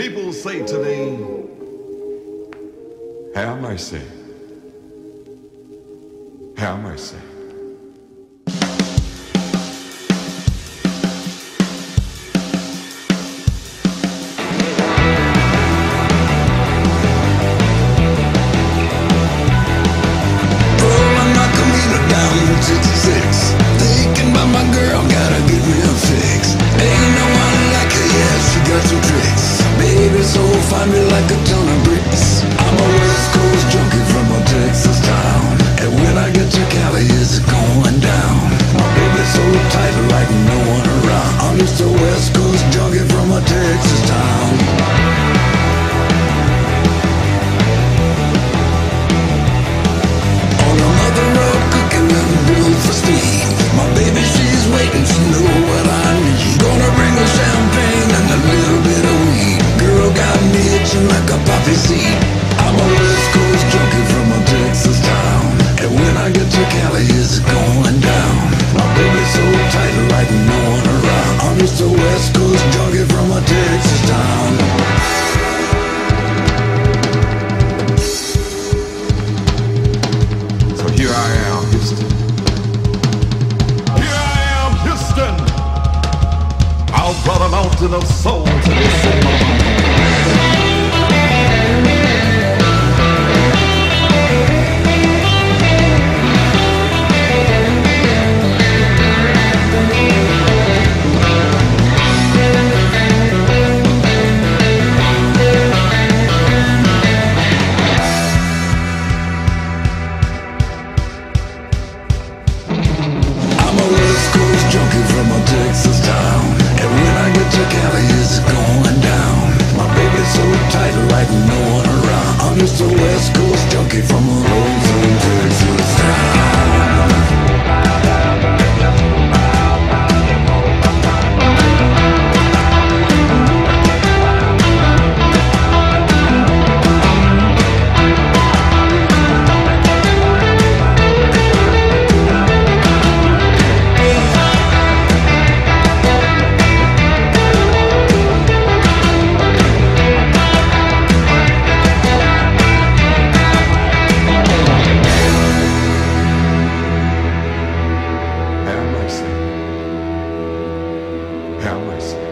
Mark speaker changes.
Speaker 1: People say to me, Have mercy. Have mercy.
Speaker 2: Like a ton of bricks. I'm a West Coast junkie from a Texas town. And when I get to Cali, it's going down. My baby's so tight, like no one around. I'm just a West Coast junkie from a Texas town. A poppy seed. I'm a West Coast junkie from a Texas town. And when I get to Cali, it's going down. My baby's so tight like no one around I'm just a West Coast junkie from a Texas town.
Speaker 1: So here I am, Houston. Here I am, Houston. I'll brought a mountain of soul to this
Speaker 2: Texas town. And when I get to Cali, it's going down. My baby's so tight like no one around. I'm just a West Coast junkie from
Speaker 1: Have mercy. Have mercy.